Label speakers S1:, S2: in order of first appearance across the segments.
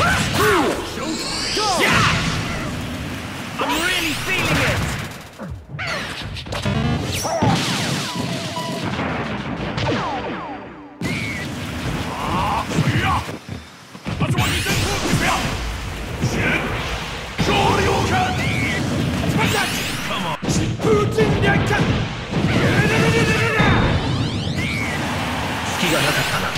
S1: I'm really feeling it! Come on. Putin, I can! 隙がなかったな。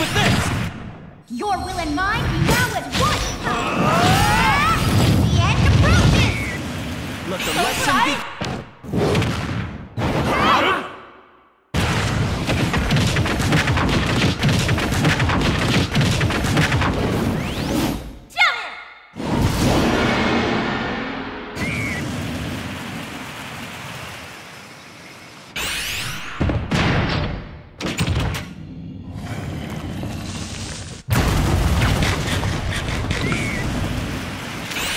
S1: with this!
S2: Your will and mine now at once! Uh, the end approaches!
S1: Let the lesson
S3: begin!